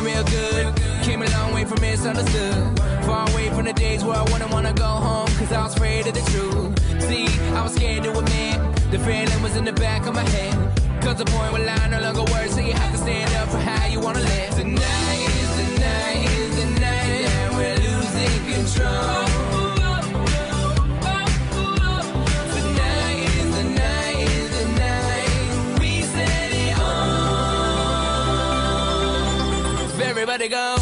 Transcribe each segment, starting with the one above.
Feeling real good. Came a long way from misunderstood. Far away from the days where I wouldn't wanna go home, cause I was afraid of the truth. See, I was scared to admit the feeling was in the back of my head. Cause the point where lie no longer works, so you have to stand up for how you wanna live. Everybody go.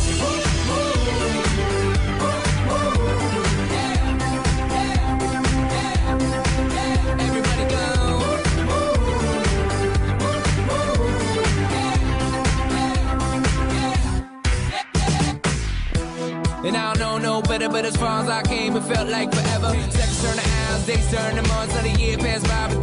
And I don't know no better, but as far as I came, it felt like forever. Seconds turn to hours, days turn to months, let a year pass by, but